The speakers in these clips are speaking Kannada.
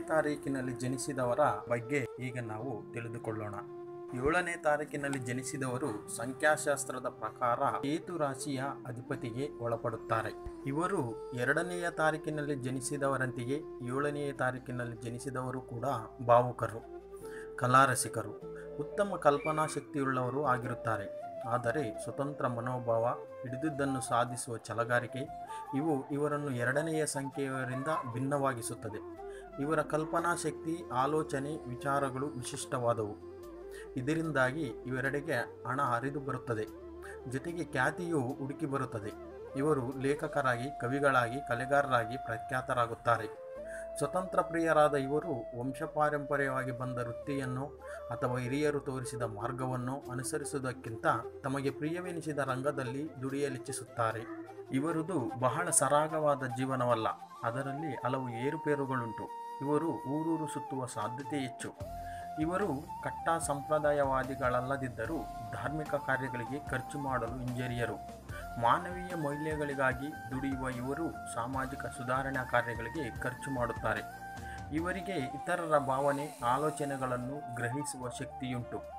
ತಾರೀಕಿನಲ್ಲಿ ಜನಿಸಿದವರ ಬಗ್ಗೆ ಈಗ ನಾವು ತಿಳಿದುಕೊಳ್ಳೋಣ. ಏಳನೇ ತಾರೀಕಿನಲ್ಲಿ ಜನಿಸಿದವರು ಸಂಖ್ಯಾಶಾಸ್ತ್ರದ ಪ್ರಕಾರ ಕೇತು ರಾಶಿಯ ಅಧಿಪತಿಗೆ ಒಳಪಡುತ್ತಾರೆ. ಇವರು ಎರಡನೆಯ ತಾರೀಕಿನಲ್ಲಿ ಜನಿಸಿದವರಂತೆಯೇ ಏಳನೆಯ ತಾರೀಕಿನಲ್ಲಿ ಜನಿಸಿದವರು ಕೂಡ ಭಾವುಕರು, ಕಲಾರಸಿಕರು, ಉತ್ತಮ ಕಲ್ಪನಾ ಶಕ್ತಿಯುಳ್ಳವರು ಆಗಿರುತ್ತಾರೆ. ಆದರೆ ಸ್ವತಂತ್ರ ಮನೋಭಾವ ಹಿಡಿದುದನ್ನು ಸಾಧಿಸುವ ಚಲಗಾರಿಕೆ ಇವು ಇವರನ್ನು ಎರಡನೆಯ ಸಂಖ್ಯೆಯವರಿಂದ ಭಿನ್ನವಾಗಿಸುತ್ತದೆ. ಇವರ ಕಲ್ಪನಾ ಶಕ್ತಿ, ಆಲೋಚನೆ, ವಿಚಾರಗಳು ವಿಶಿಷ್ಟವಾದವು. ಇದರಿಂದಾಗಿ ಇವೆರಡೆಗೆ ಹಣ ಹರಿದು ಬರುತ್ತದೆ. ಜೊತೆಗೆ ಖ್ಯಾತಿಯು ಹುಡುಕಿ ಬರುತ್ತದೆ. ಇವರು ಲೇಖಕರಾಗಿ, ಕವಿಗಳಾಗಿ, ಕಲೆಗಾರರಾಗಿ ಪ್ರಖ್ಯಾತರಾಗುತ್ತಾರೆ. ಸ್ವತಂತ್ರ ಪ್ರಿಯರಾದ ಇವರು ವಂಶಪಾರಂಪರ್ಯವಾಗಿ ಬಂದ ವೃತ್ತಿಯನ್ನು ಅಥವಾ ಹಿರಿಯರು ತೋರಿಸಿದ ಮಾರ್ಗವನ್ನು ಅನುಸರಿಸುವುದಕ್ಕಿಂತ ತಮಗೆ ಪ್ರಿಯವೆನಿಸಿದ ರಂಗದಲ್ಲಿ ದುಡಿಯಲಿಚ್ಛಿಸುತ್ತಾರೆ. ಇವರದು ಬಹಳ ಸರಾಗವಾದ ಜೀವನವಲ್ಲ. ಅದರಲ್ಲಿ ಹಲವು ಏರುಪೇರುಗಳುಂಟು. ಇವರು ಊರೂರು ಸುತ್ತುವ ಸಾಧ್ಯತೆ ಹೆಚ್ಚು. ಇವರು ಕಟ್ಟ ಸಂಪ್ರದಾಯವಾದಿಗಳಲ್ಲದಿದ್ದರೂ ಧಾರ್ಮಿಕ ಕಾರ್ಯಗಳಿಗೆ ಖರ್ಚು ಮಾಡಲು ಹಿಂಜರಿಯರು. ಮಾನವೀಯ ಮೌಲ್ಯಗಳಿಗಾಗಿ ದುಡಿಯುವ ಇವರು ಸಾಮಾಜಿಕ ಸುಧಾರಣಾ ಕಾರ್ಯಗಳಿಗೆ ಖರ್ಚು ಮಾಡುತ್ತಾರೆ. ಇವರಿಗೆ ಇತರರ ಭಾವನೆ, ಆಲೋಚನೆಗಳನ್ನು ಗ್ರಹಿಸುವ ಶಕ್ತಿಯುಂಟು.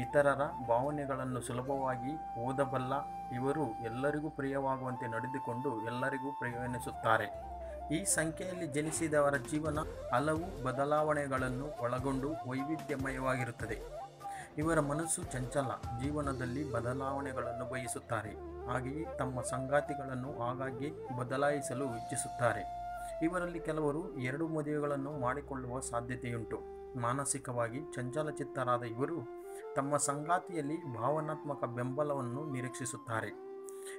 ಇತರರ ಭಾವನೆಗಳನ್ನು ಸುಲಭವಾಗಿ ಓದಬಲ್ಲ ಇವರು ಎಲ್ಲರಿಗೂ ಪ್ರಿಯವಾಗುವಂತೆ ನಡೆದುಕೊಂಡು ಎಲ್ಲರಿಗೂ ಪ್ರಿಯವೆನಿಸುತ್ತಾರೆ ಈ ಸಂಖ್ಯೆಯಲ್ಲಿ ಜನಿಸಿದವರ ಜೀವನ ಹಲವು ಬದಲಾವಣೆಗಳನ್ನು ಒಳಗೊಂಡು ವೈವಿಧ್ಯಮಯವಾಗಿರುತ್ತದೆ. ಇವರ ಮನಸ್ಸು ಚಂಚಲ, ಜೀವನದಲ್ಲಿ ಬದಲಾವಣೆಗಳನ್ನು ಬಯಸುತ್ತಾರೆ. ಹಾಗೆಯೇ ತಮ್ಮ ಸಂಗಾತಿಗಳನ್ನು ಆಗಾಗ್ಗೆ ಬದಲಾಯಿಸಲು ಇಚ್ಛಿಸುತ್ತಾರೆ. ಇವರಲ್ಲಿ ಕೆಲವರು ಎರಡು ಮದುವೆಗಳನ್ನು ಮಾಡಿಕೊಳ್ಳುವ ಸಾಧ್ಯತೆಯುಂಟು. ಮಾನಸಿಕವಾಗಿ ಚಂಚಲಚಿತ್ತರಾದ ಇವರು ತಮ್ಮ ಸಂಗಾತಿಯಲ್ಲಿ ಭಾವನಾತ್ಮಕ ಬೆಂಬಲವನ್ನು ನಿರೀಕ್ಷಿಸುತ್ತಾರೆ.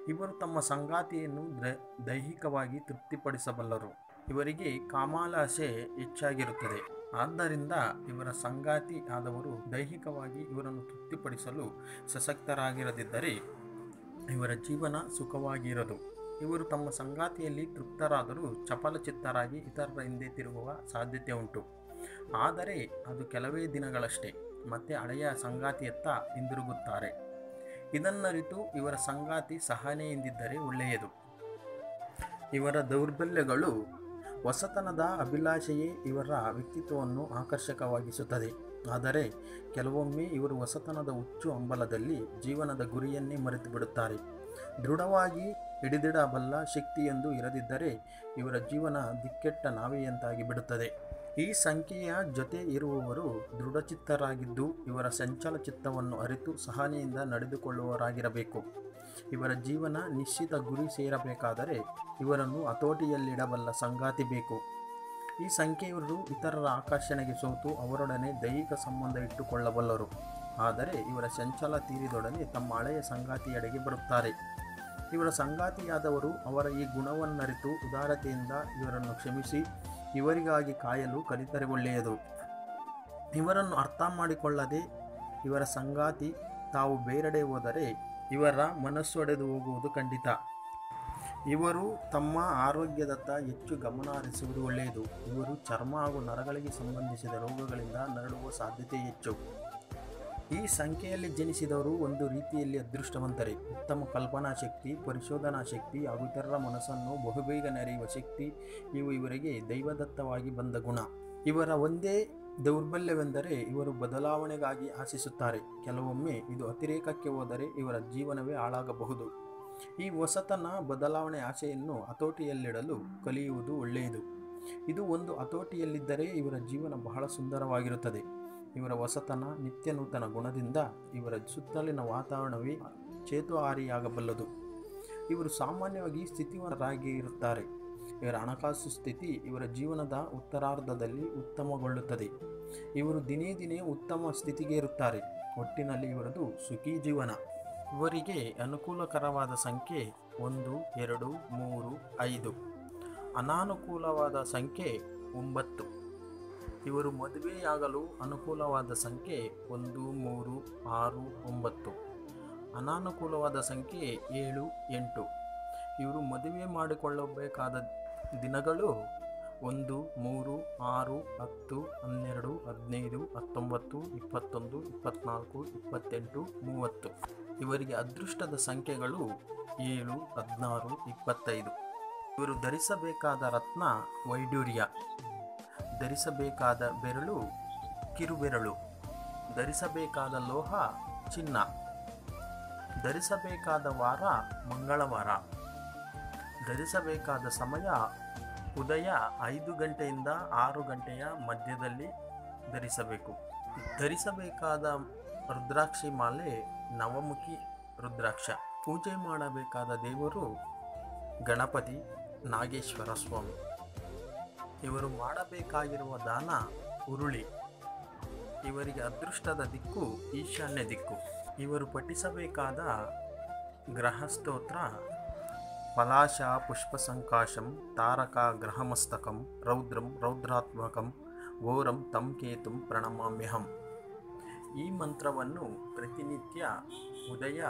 ಇವರು ತಮ್ಮ ಸಂಗಾತಿಯನ್ನು ದೈಹಿಕವಾಗಿ ತೃಪ್ತಿಪಡಿಸಬಲ್ಲರು. ಇವರಿಗೆ ಕಾಮಾಲಾಸೆ ಹೆಚ್ಚಾಗಿರುತ್ತದೆ. ಆದ್ದರಿಂದ ಇವರ ಸಂಗಾತಿ ಆದವರು ದೈಹಿಕವಾಗಿ ಇವರನ್ನು ತೃಪ್ತಿಪಡಿಸಲು ಸಶಕ್ತರಾಗಿರದಿದ್ದರೆ ಇವರ ಜೀವನ ಸುಖವಾಗಿರದು. ಇವರು ತಮ್ಮ ಸಂಗಾತಿಯಲ್ಲಿ ತೃಪ್ತರಾದರೂ ಚಪಲಚಿತ್ತರಾಗಿ ಇತರರ ಹಿಂದೆ ತಿರುಗುವ ಸಾಧ್ಯತೆ ಉಂಟು ಆದರೆ ಅದು ಕೆಲವೇ ದಿನಗಳಷ್ಟೇ. ಮತ್ತೆ ಹಳೆಯ ಸಂಗಾತಿಯತ್ತ ಹಿಂದಿರುಗುತ್ತಾರೆ. ಇದನ್ನರಿತು ಇವರ ಸಂಗಾತಿ ಸಹನೆಯಿಂದಿದ್ದರೆ ಒಳ್ಳೆಯದು. ಇವರ ದೌರ್ಬಲ್ಯಗಳು ಹೊಸತನದ ಅಭಿಲಾಷೆಯೇ ಇವರ ವ್ಯಕ್ತಿತ್ವವನ್ನು ಆಕರ್ಷಕವಾಗಿಸುತ್ತದೆ. ಆದರೆ ಕೆಲವೊಮ್ಮೆ ಇವರು ಹೊಸತನದ ಹುಚ್ಚು ಅಂಬಲದಲ್ಲಿ ಜೀವನದ ಗುರಿಯನ್ನೇ ಮರೆತು ಬಿಡುತ್ತಾರೆ ದೃಢವಾಗಿ ಹಿಡಿದಿಡಬಲ್ಲ ಶಕ್ತಿಯೊಂದು ಇರದಿದ್ದರೆ ಇವರ ಜೀವನ ದಿಕ್ಕೆಟ್ಟ ನಾವೆಯಂತಾಗಿ ಬಿಡುತ್ತದೆ. ಈ ಸಂಖ್ಯೆಯ ಜೊತೆ ಇರುವವರು ದೃಢಚಿತ್ತರಾಗಿದ್ದು ಇವರ ಸಂಚಲ ಚಿತ್ತವನ್ನು ಅರಿತು ಸಹನೆಯಿಂದ ನಡೆದುಕೊಳ್ಳುವವರಾಗಿರಬೇಕು. ಇವರ ಜೀವನ ನಿಶ್ಚಿತ ಗುರಿ ಸೇರಬೇಕಾದರೆ ಇವರನ್ನು ಹತೋಟಿಯಲ್ಲಿಡಬಲ್ಲ ಸಂಗಾತಿ ಬೇಕು. ಈ ಸಂಖ್ಯೆಯವರು ಇತರರ ಆಕರ್ಷಣೆಗೆ ಸೋತು ಅವರೊಡನೆ ದೈಹಿಕ ಸಂಬಂಧ ಇಟ್ಟುಕೊಳ್ಳಬಲ್ಲರು. ಆದರೆ ಇವರ ಸಂಚಲ ತೀರಿದೊಡನೆ ತಮ್ಮ ಹಳೆಯ ಸಂಗಾತಿಯಡೆಗೆ ಬರುತ್ತಾರೆ. ಇವರ ಸಂಗಾತಿಯಾದವರು ಅವರ ಈ ಗುಣವನ್ನರಿತು ಉದಾರತೆಯಿಂದ ಇವರನ್ನು ಕ್ಷಮಿಸಿ ಇವರಿಗಾಗಿ ಕಾಯಲು ಕಲಿತರೆ ಒಳ್ಳೆಯದು ಇವರನ್ನು ಅರ್ಥ ಮಾಡಿಕೊಳ್ಳದೆ ಇವರ ಸಂಗಾತಿ ತಾವು ಬೇರೆಡೆ ಹೋದರೆ ಇವರ ಮನಸ್ಸೊಡೆದು ಹೋಗುವುದು ಖಂಡಿತ. ಇವರು ತಮ್ಮ ಆರೋಗ್ಯದತ್ತ ಹೆಚ್ಚು ಗಮನ ಹರಿಸುವುದು ಒಳ್ಳೆಯದು. ಇವರು ಚರ್ಮ ಹಾಗೂ ನರಗಳಿಗೆ ಸಂಬಂಧಿಸಿದ ರೋಗಗಳಿಂದ ನರಳುವ ಸಾಧ್ಯತೆ ಹೆಚ್ಚು. ಈ ಸಂಖ್ಯೆಯಲ್ಲಿ ಜನಿಸಿದವರು ಒಂದು ರೀತಿಯಲ್ಲಿ ಅದೃಷ್ಟವಂತರೇ. ಉತ್ತಮ ಕಲ್ಪನಾ ಶಕ್ತಿ, ಪರಿಶೋಧನಾ ಶಕ್ತಿ ಹಾಗೂ ಇತರರ ಮನಸ್ಸನ್ನು ಬಹುಬೇಗ ನೆರೆಯುವ ಶಕ್ತಿ, ಇವು ಇವರಿಗೆ ದೈವದತ್ತವಾಗಿ ಬಂದ ಗುಣ. ಇವರ ಒಂದೇ ದೌರ್ಬಲ್ಯವೆಂದರೆ ಇವರು ಬದಲಾವಣೆಗಾಗಿ ಆಶಿಸುತ್ತಾರೆ. ಕೆಲವೊಮ್ಮೆ ಇದು ಅತಿರೇಕಕ್ಕೆ ಹೋದರೆ ಇವರ ಜೀವನವೇ ಹಾಳಾಗಬಹುದು. ಈ ಹೊಸತನ ಬದಲಾವಣೆ ಆಸೆಯನ್ನು ಹತೋಟಿಯಲ್ಲಿಡಲು ಕಲಿಯುವುದು ಒಳ್ಳೆಯದು. ಇದು ಒಂದು ಹತೋಟಿಯಲ್ಲಿದ್ದರೆ ಇವರ ಜೀವನ ಬಹಳ ಸುಂದರವಾಗಿರುತ್ತದೆ. ಇವರ ಹೊಸತನ ನಿತ್ಯ ನೂತನ ಗುಣದಿಂದ ಇವರ ಸುತ್ತಲಿನ ವಾತಾವರಣವೇ ಚೇತುಹಾರಿಯಾಗಬಲ್ಲದು. ಇವರು ಸಾಮಾನ್ಯವಾಗಿ ಸ್ಥಿತಿವರಾಗಿ ಇರುತ್ತಾರೆ. ಇವರ ಹಣಕಾಸು ಸ್ಥಿತಿ ಇವರ ಜೀವನದ ಉತ್ತರಾರ್ಧದಲ್ಲಿ ಉತ್ತಮಗೊಳ್ಳುತ್ತದೆ. ಇವರು ದಿನೇ ದಿನೇ ಉತ್ತಮ ಸ್ಥಿತಿಗೆ ಇರುತ್ತಾರೆ. ಒಟ್ಟಿನಲ್ಲಿ ಇವರದು ಸುಖಿ ಜೀವನ. ಇವರಿಗೆ ಅನುಕೂಲಕರವಾದ ಸಂಖ್ಯೆ ಒಂದು, ಎರಡು, ಮೂರು, ಐದು. ಅನಾನುಕೂಲವಾದ ಸಂಖ್ಯೆ ಒಂಬತ್ತು. ಇವರು ಮದುವೆಯಾಗಲು ಅನುಕೂಲವಾದ ಸಂಖ್ಯೆ ಒಂದು, ಮೂರು, ಆರು, ಒಂಬತ್ತು. ಅನಾನುಕೂಲವಾದ ಸಂಖ್ಯೆ ಏಳು, ಎಂಟು. ಇವರು ಮದುವೆ ಮಾಡಿಕೊಳ್ಳಬೇಕಾದ ದಿನಗಳು ಒಂದು, ಮೂರು, ಆರು, ಹತ್ತು, ಹನ್ನೆರಡು, ಹದಿನೈದು, ಹತ್ತೊಂಬತ್ತು, ಇಪ್ಪತ್ತೊಂದು ಇಪ್ಪತ್ತ್ನಾಲ್ಕು ಇಪ್ಪತ್ತೆಂಟು, ಮೂವತ್ತು. ಇವರಿಗೆ ಅದೃಷ್ಟದ ಸಂಖ್ಯೆಗಳು ಏಳು, ಹದಿನಾರು, ಇಪ್ಪತ್ತೈದು. ಇವರು ಧರಿಸಬೇಕಾದ ರತ್ನ ವೈಡೂರ್ಯ ಧರಿಸಬೇಕಾದ ಬೆರಳು ಕಿರುಬೆರಳು, ಧರಿಸಬೇಕಾದ ಲೋಹ ಚಿನ್ನ, ಧರಿಸಬೇಕಾದ ವಾರ ಮಂಗಳವಾರ, ಧರಿಸಬೇಕಾದ ಸಮಯ ಉದಯ ಐದು ಗಂಟೆಯಿಂದ ಆರು ಗಂಟೆಯ ಮಧ್ಯದಲ್ಲಿ ಧರಿಸಬೇಕು. ಧರಿಸಬೇಕಾದ ರುದ್ರಾಕ್ಷಿ ಮಾಲೆ ನವಮುಖಿ ರುದ್ರಾಕ್ಷ. ಪೂಜೆ ಮಾಡಬೇಕಾದ ದೇವರು ಗಣಪತಿ ನಾಗೇಶ್ವರ ಸ್ವಾಮಿ. ಇವರು ಮಾಡಬೇಕಾಗಿರುವ ದಾನ ಉರುಳಿ. ಇವರಿಗೆ ಅದೃಷ್ಟದ ದಿಕ್ಕು, ಈಶಾನ್ಯ ದಿಕ್ಕು. ಇವರು ಪಠಿಸಬೇಕಾದ ಗ್ರಹಸ್ತೋತ್ರ ಪಲಾಶ ಪುಷ್ಪಸಂಕಾಶಂ, ತಾರಕ ಗ್ರಹಮಸ್ತಕಂ ರೌದ್ರಂ ರೌದ್ರಾತ್ಮಕಂ, ಘೋರಂ ತಂ ಕೇತುಂ ಪ್ರಣಮಾಮ್ಯಹಂ. ಈ ಮಂತ್ರವನ್ನು ಪ್ರತಿನಿತ್ಯ ಉದಯ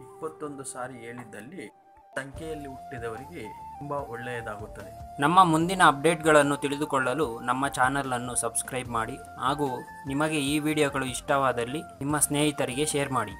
ಇಪ್ಪತ್ತೊಂದು ಸಾರಿ ಹೇಳಿದ್ದಲ್ಲಿ ಸಂಖ್ಯೆಯಲ್ಲಿ ಹುಟ್ಟಿದವರಿಗೆ ತುಂಬ ಒಳ್ಳೆಯದಾಗುತ್ತದೆ. ನಮ್ಮ ಮುಂದಿನ ಅಪ್ಡೇಟ್ಗಳನ್ನು ತಿಳಿದುಕೊಳ್ಳಲು ನಮ್ಮ ಚಾನಲನ್ನು ಸಬ್ಸ್ಕ್ರೈಬ್ ಮಾಡಿ ಹಾಗೂ ನಿಮಗೆ ಈ ವಿಡಿಯೋಗಳು ಇಷ್ಟವಾದಲ್ಲಿ ನಿಮ್ಮ ಸ್ನೇಹಿತರಿಗೆ ಶೇರ್ ಮಾಡಿ.